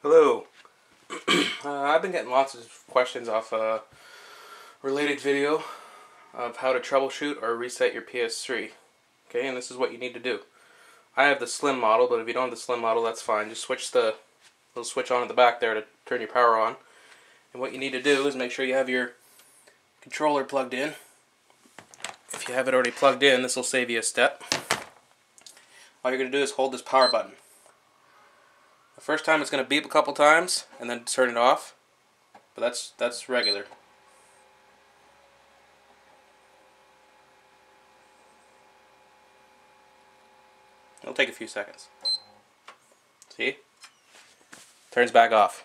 Hello. uh, I've been getting lots of questions off a related video of how to troubleshoot or reset your PS3. Okay, and this is what you need to do. I have the slim model, but if you don't have the slim model, that's fine. Just switch the little switch on at the back there to turn your power on. And what you need to do is make sure you have your controller plugged in. If you have it already plugged in, this will save you a step. All you're going to do is hold this power button. The first time it's going to beep a couple times and then turn it off. But that's that's regular. It'll take a few seconds. See? Turns back off.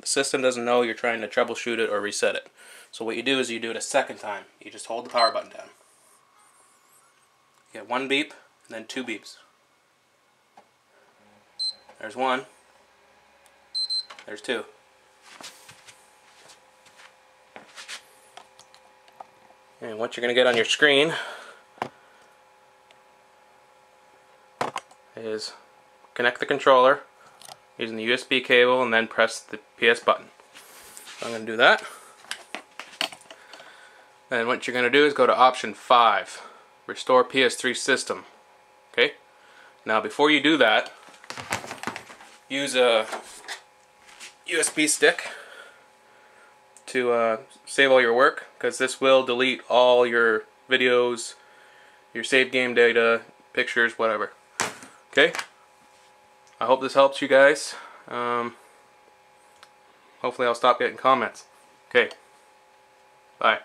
The system doesn't know you're trying to troubleshoot it or reset it. So what you do is you do it a second time. You just hold the power button down. You get one beep and then two beeps. There's one. There's two. And what you're going to get on your screen is connect the controller using the USB cable and then press the PS button. So I'm going to do that. And what you're going to do is go to option 5, restore PS3 system. Okay? Now before you do that, use a USB stick to uh, save all your work because this will delete all your videos, your saved game data, pictures, whatever. Okay? I hope this helps you guys. Um, hopefully I'll stop getting comments. Okay. Bye.